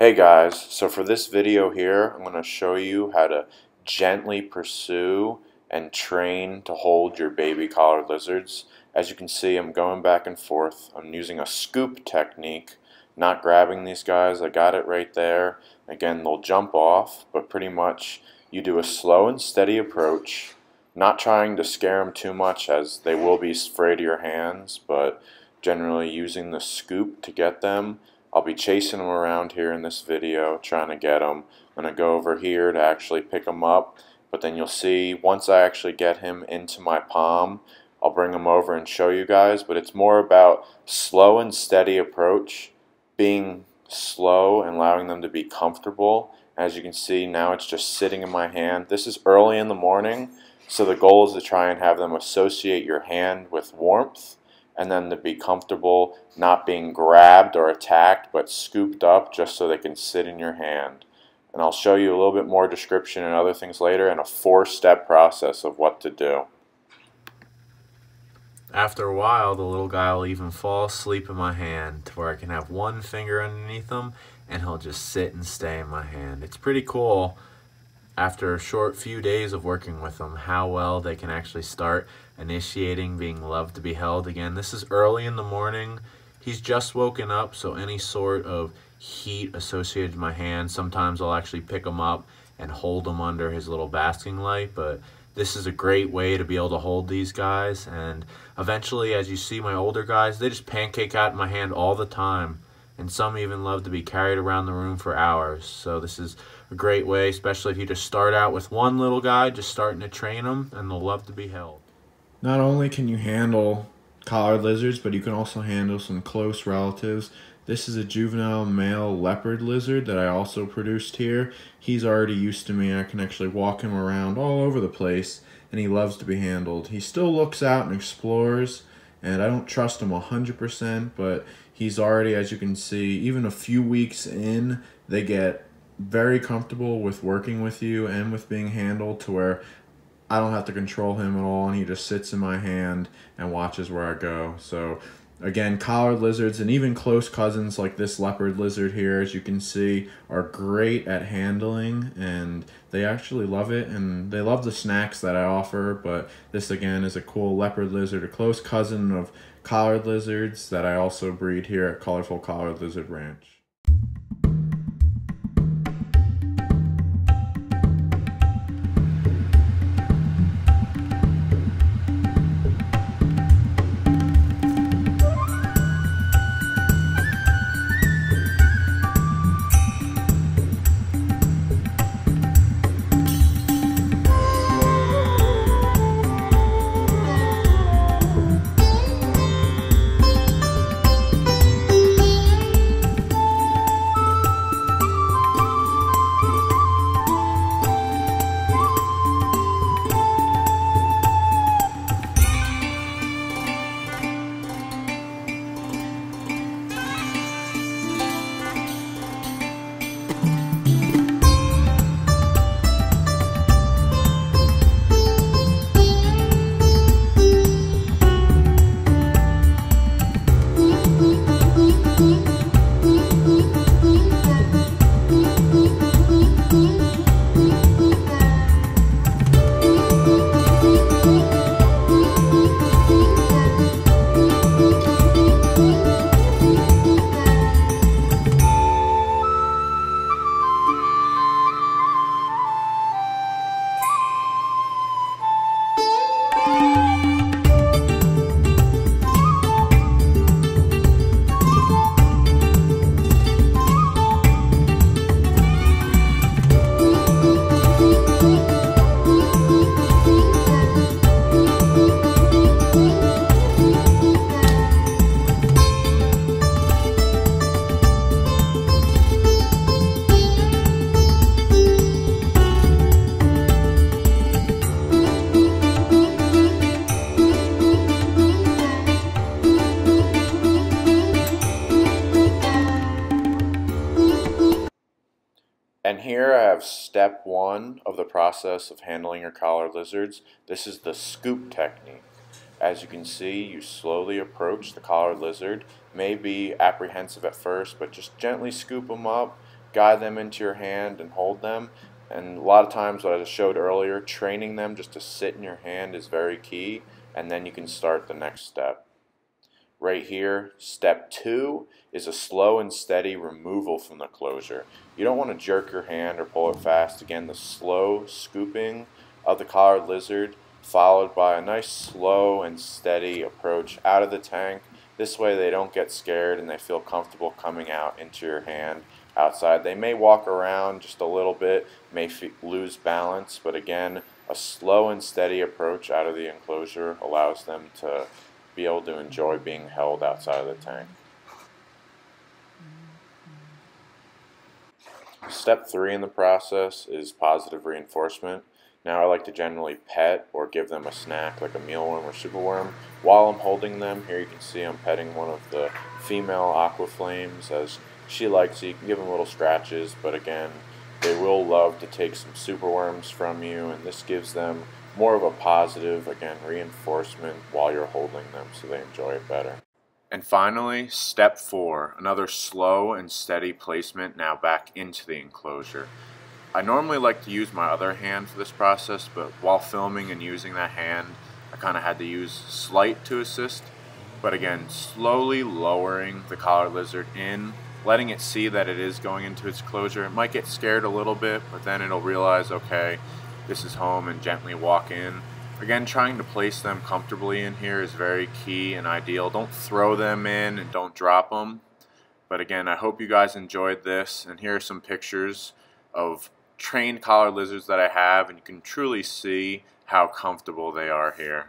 Hey guys, so for this video here, I'm going to show you how to gently pursue and train to hold your baby collared lizards. As you can see, I'm going back and forth. I'm using a scoop technique, not grabbing these guys. I got it right there. Again, they'll jump off, but pretty much you do a slow and steady approach, not trying to scare them too much as they will be afraid of your hands, but generally using the scoop to get them I'll be chasing them around here in this video trying to get them. I'm going to go over here to actually pick them up but then you'll see once I actually get him into my palm I'll bring him over and show you guys but it's more about slow and steady approach being slow and allowing them to be comfortable. As you can see now it's just sitting in my hand. This is early in the morning so the goal is to try and have them associate your hand with warmth and then to be comfortable not being grabbed or attacked but scooped up just so they can sit in your hand. And I'll show you a little bit more description and other things later and a four-step process of what to do. After a while, the little guy will even fall asleep in my hand to where I can have one finger underneath him and he'll just sit and stay in my hand. It's pretty cool after a short few days of working with them, how well they can actually start initiating being loved to be held again. This is early in the morning. He's just woken up, so any sort of heat associated with my hand, sometimes I'll actually pick him up and hold him under his little basking light, but this is a great way to be able to hold these guys, and eventually, as you see my older guys, they just pancake out in my hand all the time and some even love to be carried around the room for hours. So this is a great way, especially if you just start out with one little guy, just starting to train them, and they'll love to be held. Not only can you handle collared lizards, but you can also handle some close relatives. This is a juvenile male leopard lizard that I also produced here. He's already used to me. I can actually walk him around all over the place, and he loves to be handled. He still looks out and explores, and I don't trust him 100%, but he's already, as you can see, even a few weeks in, they get very comfortable with working with you and with being handled to where I don't have to control him at all and he just sits in my hand and watches where I go. So Again, collared lizards and even close cousins like this leopard lizard here, as you can see, are great at handling and they actually love it and they love the snacks that I offer, but this again is a cool leopard lizard, a close cousin of collared lizards that I also breed here at Colorful Collared Lizard Ranch. Step one of the process of handling your collared lizards. This is the scoop technique. As you can see, you slowly approach the collared lizard. May be apprehensive at first, but just gently scoop them up, guide them into your hand and hold them. And a lot of times, what I showed earlier, training them just to sit in your hand is very key, and then you can start the next step. Right here, step two is a slow and steady removal from the closure. You don't want to jerk your hand or pull it fast. Again, the slow scooping of the collared lizard followed by a nice slow and steady approach out of the tank. This way they don't get scared and they feel comfortable coming out into your hand outside. They may walk around just a little bit, may lose balance, but again, a slow and steady approach out of the enclosure allows them to be able to enjoy being held outside of the tank. Step three in the process is positive reinforcement. Now I like to generally pet or give them a snack like a mealworm or superworm. While I'm holding them, here you can see I'm petting one of the female aqua flames as she likes. You can give them little scratches, but again, they will love to take some superworms from you, and this gives them more of a positive, again, reinforcement while you're holding them so they enjoy it better. And finally, step four, another slow and steady placement now back into the enclosure. I normally like to use my other hand for this process, but while filming and using that hand, I kind of had to use slight to assist. But again, slowly lowering the collar lizard in, letting it see that it is going into its closure. It might get scared a little bit, but then it'll realize, okay, this is home and gently walk in. Again, trying to place them comfortably in here is very key and ideal. Don't throw them in and don't drop them. But again, I hope you guys enjoyed this. And here are some pictures of trained collar lizards that I have. And you can truly see how comfortable they are here.